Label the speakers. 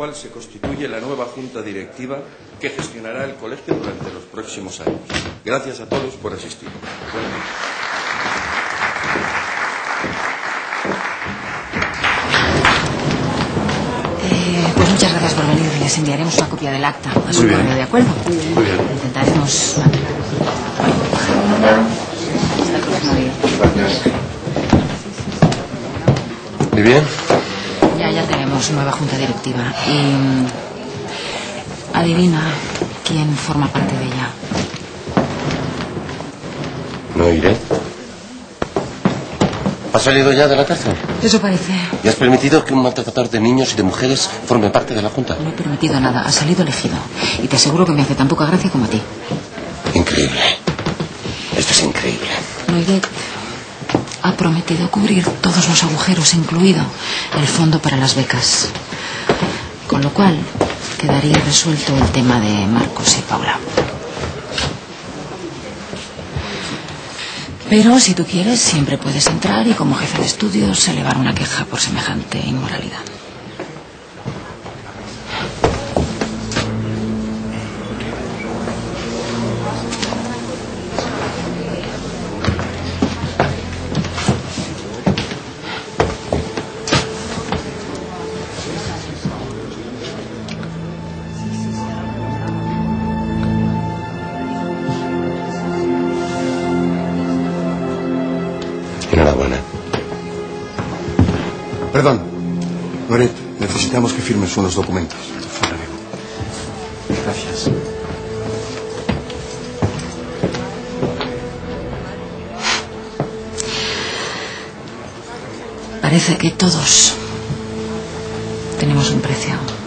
Speaker 1: cual se constituye la nueva junta directiva que gestionará el colegio durante los próximos años. Gracias a todos por asistir.
Speaker 2: Eh, pues muchas gracias por venir. Les enviaremos una copia del acta a su
Speaker 1: Muy bien.
Speaker 2: correo, ¿de acuerdo?
Speaker 1: Muy bien.
Speaker 2: Intentaremos. Hasta el próximo día.
Speaker 3: Muy bien.
Speaker 2: Ya, ya tenemos nueva junta directiva. Y. mm, Adivina quién forma parte de ella.
Speaker 3: No iré. ¿Has salido ya de la cárcel?
Speaker 2: Eso parece.
Speaker 3: ¿Y has permitido que un maltratador de niños y de mujeres forme parte de la Junta?
Speaker 2: No he permitido nada. Ha salido elegido. Y te aseguro que me hace tan poca gracia como a ti.
Speaker 3: Increíble. Esto es increíble.
Speaker 2: Noiret ha prometido cubrir todos los agujeros, incluido el fondo para las becas. Con lo cual quedaría resuelto el tema de Marcos y Paula. Pero si tú quieres, siempre puedes entrar y como jefe de estudios elevar una queja por semejante inmoralidad.
Speaker 3: Enhorabuena.
Speaker 4: Perdón. Loret, necesitamos que firmes unos documentos.
Speaker 1: Gracias.
Speaker 2: Parece que todos tenemos un precio.